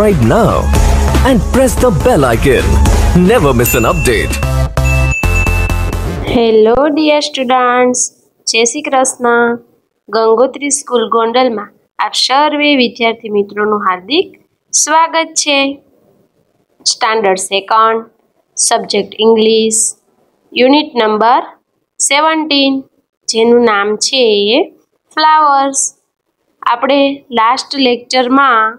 subscribe now and press the bell icon. Never miss an update. Hello dear students જય Shri Krishna Gangotri school ગોંડલમાં આપ સર્વે વિદ્યાર્થી મિત્રોનું હાર્દિક સ્વાગત છે. Standard second subject English unit number seventeen જેનું નામ છે ફ્લાવર્સ આપણે લાસ્ટ લેક્ચરમાં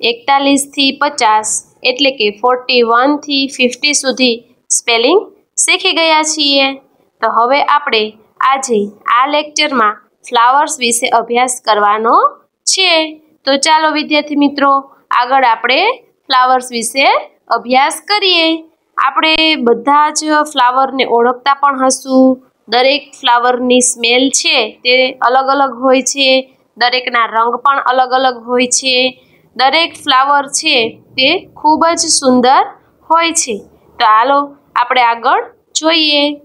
એકતાલીસથી પચાસ એટલે કે ફોર્ટી વનથી ફિફ્ટી સુધી સ્પેલિંગ શીખી ગયા છીએ. તો હવે આપણે આજે આ લેક્ચરમાં ફ્લાવર્સ વિશે અભ્યાસ કરવાનો છે. તો ચાલો વિદ્યાર્થી મિત્રો, આગળ આપણે ફ્લાવર્સ વિશે અભ્યાસ કરીએ. આપણે બધા જ ફ્લાવરને ઓળખતા પણ હશું. દરેક ફ્લાવરની સ્મેલ છે તે અલગ અલગ હોય છે. દરેકના રંગ પણ અલગ અલગ હોય છે. દરેક ફ્લાવર છે તે ખૂબ જ સુંદર હોય છે. તો હાલો આપણે આગળ જોઈએ.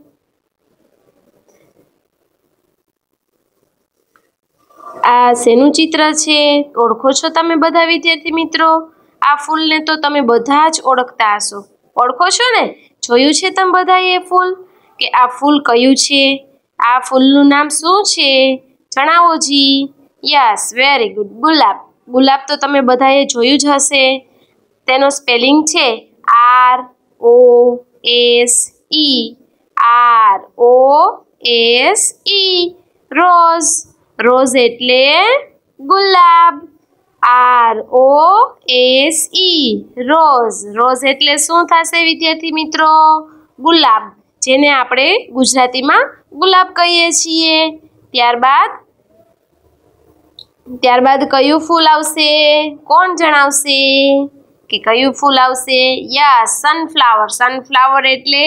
આ શેનું ચિત્ર છે? ઓળખો છો તમે બધા વિદ્યાર્થી મિત્રો? આ ફૂલને તો તમે બધા જ ઓળખતા હશો. ઓળખો છો ને? જોયું છે તમે બધાએ એ ફૂલ? કે આ ફૂલ કયું છે? આ ફૂલનું નામ શું છે? જણાવો જી. Yes, very good. ગુલાબ. ગુલાબ તો તમે બધાએ જોયું જ હશે. તેનો સ્પેલિંગ છે R, O, S, E. R, O, S, E. Rose. Rose એટલે ગુલાબ. R, O, S, E. Rose. Rose એટલે શું થશે વિદ્યાર્થી મિત્રો? ગુલાબ. જેને આપણે ગુજરાતીમાં ગુલાબ કહીએ છીએ. ત્યારબાદ ત્યારબાદ કયું ફૂલ આવશે? કોણ જણાવશે? કે કયું ફૂલ આવશે? યા સનફ્લાવર સનફ્લાવર એટલે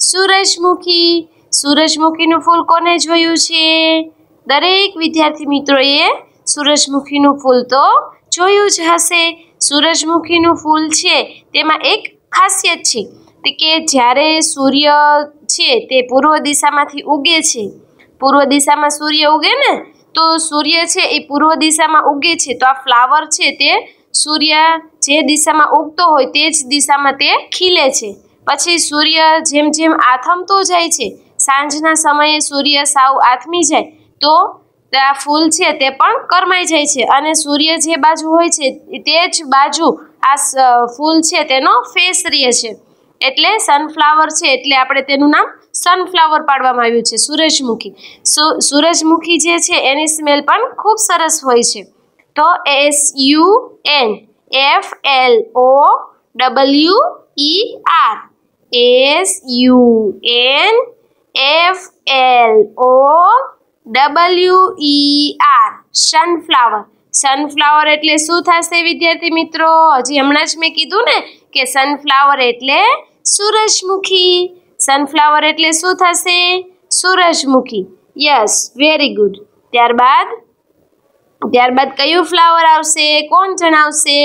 સૂરજમુખી. સૂરજમુખીનું ફૂલ કોને જોયું છે? દરેક વિદ્યાર્થી મિત્રોએ સૂરજમુખીનું ફૂલ તો જોયું જ હશે. સૂરજમુખીનું ફૂલ છે, તેમાં એક ખાસિયત છે, તે કે જ્યારે સૂર્ય છે, તે પૂર્વ દિશામાંથી ઉગે છે. પૂર્વ દિશામાં સૂર્ય ઉગે ને તો સૂર્ય છે એ પૂર્વ દિશામાં ઉગે છે. તો આ ફ્લાવર છે તે સૂર્ય જે દિશામાં ઉગતો હોય તે જ દિશામાં તે ખીલે છે. પછી સૂર્ય જેમ જેમ આથમતો જાય છે, સાંજના સમયે સૂર્ય સાવ આથમી જાય, તો આ ફૂલ છે તે પણ કરમાઈ જાય છે અને સૂર્ય જે બાજુ હોય છે તે જ બાજુ આ ફૂલ છે તેનો ફેસ રહે છે. એટલે સનફ્લાવર છે એટલે આપણે તેનું નામ સનફ્લાવર પાડવામાં આવ્યું છે, સૂરજમુખી. સૂરજમુખી જે છે, એની સ્મેલ પણ ખૂબ સરસ હોય છે. તો S U N F L O W E R S U N F L O W E R sunflower sunflower એટલે શું થશે વિદ્યાર્થી મિત્રો? હજી હમણાં જ મેં કીધું ને કે સનફ્લાવર એટલે સૂરજમુખી. સનફ્લાવર એટલે શું થશે? સૂરજમુખી. યસ વેરી ગુડ ત્યારબાદ? ત્યારબાદ કયું ફ્લાવર આવશે? કોણ જણાવશે?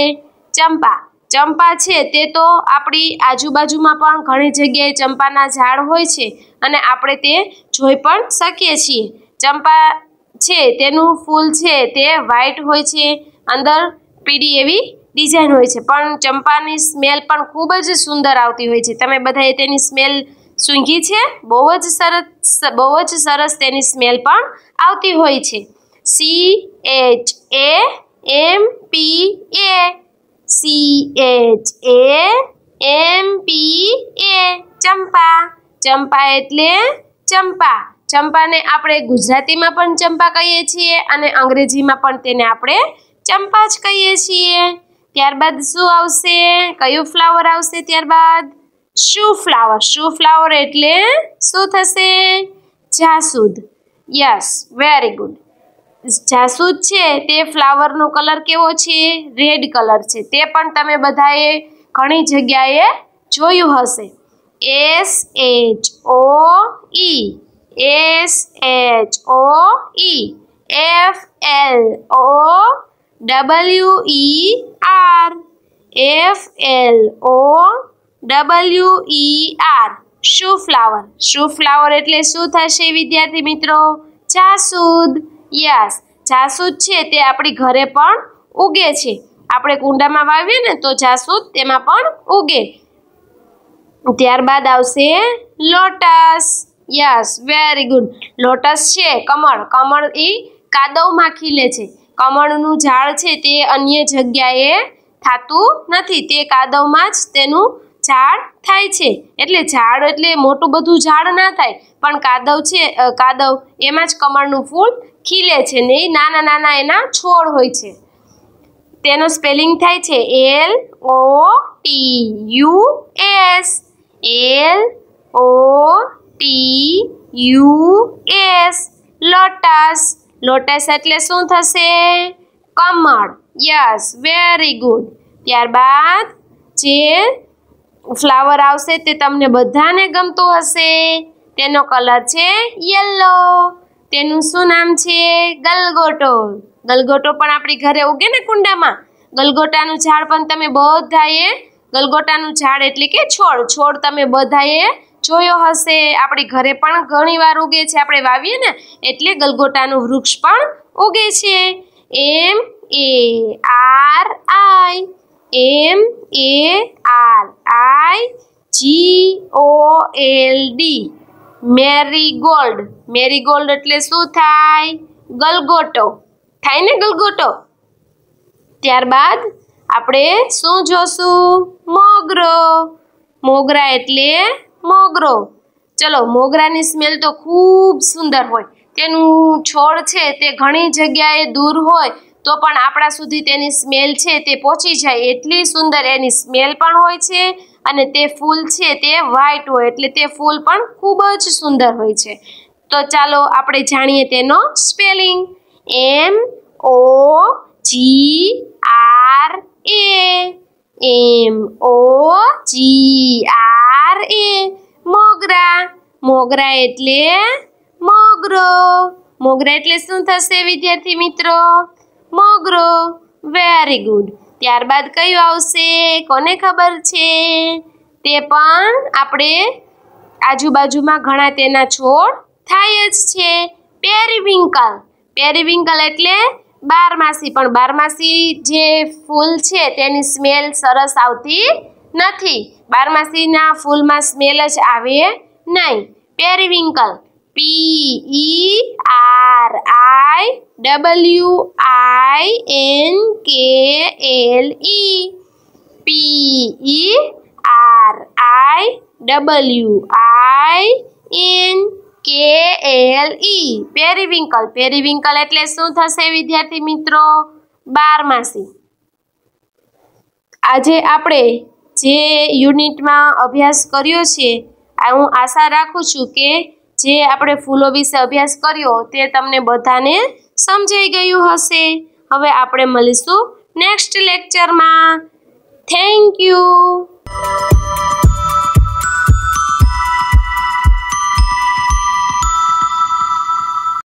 ચંપા. ચંપા છે તે તો આપણી આજુબાજુમાં પણ ઘણી જગ્યાએ ચંપાના ઝાડ હોય છે અને આપણે તે જોઈ પણ શકીએ છીએ. ચંપા છે, તેનું ફૂલ છે, તે વ્હાઈટ હોય છે, અંદર પીળી એવી ડિઝાઇન હોય છે. પણ ચંપાની સ્મેલ પણ ખૂબ જ સુંદર આવતી હોય છે. તમે બધાએ તેની સ્મેલ સૂંઘી છે. બહુ જ સરસ, બહુ જ સરસ તેની સ્મેલ પણ આવતી હોય છે. C H A M P A C H A M P A ચંપા. ચંપા એટલે ચંપા. ચંપાને આપણે ગુજરાતીમાં પણ ચંપા કહીએ છીએ અને અંગ્રેજીમાં પણ તેને આપણે ચંપા જ કહીએ છીએ. ત્યારબાદ શું આવશે? કયું ફ્લાવર આવશે ત્યારબાદ? શું ફ્લાવર શું ફ્લાવર એટલે શું થશે? જાસૂદ. યસ વેરી ગુડ જાસૂદ છે, તે ફ્લાવરનો કલર કેવો છે? રેડ કલર છે. તે પણ તમે બધાએ ઘણી જગ્યાએ જોયું હશે. S H O E S H O E F L O W E R F L O W E R shoe flower shoe flower એટલે શું થશે વિદ્યાર્થી મિત્રો? જાસૂદ. યસ જાસૂદ છે તે આપણી ઘરે પણ ઉગે છે. આપણે કુંડામાં વાવીએ ને તો જાસૂદ તેમાં પણ ઉગે. ત્યારબાદ આવશે lotus. Yes very good lotus છે કમળ. કમળ એ કાદવમાં ખીલે છે. કમળનું ઝાડ છે તે અન્ય જગ્યાએ થતું નથી. તે કાદવમાં જ તેનું ઝાડ થાય છે. એટલે ઝાડ એટલે મોટું બધું ઝાડ ના થાય. પણ કાદવ છે કાદવ એમાં જ કમળનું ફૂલ ખીલે છે ને એ નાના નાના એના છોડ હોય છે. તેનો સ્પેલિંગ થાય છે L O T U S. L O T U S. Lotus. Lotus એટલે શું થશે? કમળ. Yes, very good. ત્યારબાદ જે ફ્લાવર આવશે તે તમને બધાને ગમતું હશે. તેનો કલર છે યલો તેનું શું નામ છે? ગલગોટો. ગલગોટો પણ આપણી ઘરે ઉગે ને કુંડામાં? ગલગોટાનું ઝાડ પણ તમે બધાએ, ગલગોટાનું ઝાડ એટલે કે છોડ. છોડ તમે બધાએ જોયો હશે. આપણી ઘરે પણ ઘણી વાર ઉગે છે, આપણે વાવીએ ને, એટલે ગલગોટાનું વૃક્ષ પણ ઉગે છે. M A R I M A R I G O L D marigold marigold એટલે શું થાય? ગલગોટો. થાય ને ગલગોટો? ત્યારબાદ આપણે શું જોશું? મોગરો. મોગરા એટલે મોગરો. ચલો, મોગરાની સ્મેલ તો ખૂબ સુંદર હોય. તેનું છોડ છે તે ઘણી જગ્યાએ દૂર હોય. તો પણ આપણા સુધી તેની સ્મેલ છે તે પહોંચી જાય એટલી સુંદર એની સ્મેલ પણ હોય છે અને તે ફૂલ છે તે વ્હાઈટ હોય એટલે તે ફૂલ પણ ખૂબ જ સુંદર હોય છે. તો ચાલો આપણે જાણીએ તેનો spelling M O G R A M O G R A મોગરા. મોગરા એટલે મોગરો. મોગરા એટલે શું થશે વિદ્યાર્થી મિત્રો? મોગરો. વેરી ગુડ ત્યારબાદ કયું આવશે? કોને ખબર છે? તે પણ આપણે આજુબાજુમાં ઘણા તેના છોડ થાય જ છે. પેરીવિંકલ પેરીવિંકલ એટલે બારમાસી. પણ બારમાસી જે ફૂલ છે તેની સ્મેલ સરસ આવતી નથી. બારમાસીના ફૂલમાં સ્મેલ જ આવે નહીં. Periwinkle P E R I W I N K L E P E R I W I N K L E periwinkle periwinkle એટલે શું થશે વિદ્યાર્થી મિત્રો? બારમાસી. આજે આપણે જે યુનિટમાં અભ્યાસ કર્યો છે હું આશા રાખું છું કે જે આપણે ફૂલો વિશે અભ્યાસ કર્યો તે તમને બધાને સમજાઈ ગયું હશે. હવે આપણે મળીશું નેક્સ્ટ લેક્ચરમાં. Thank you.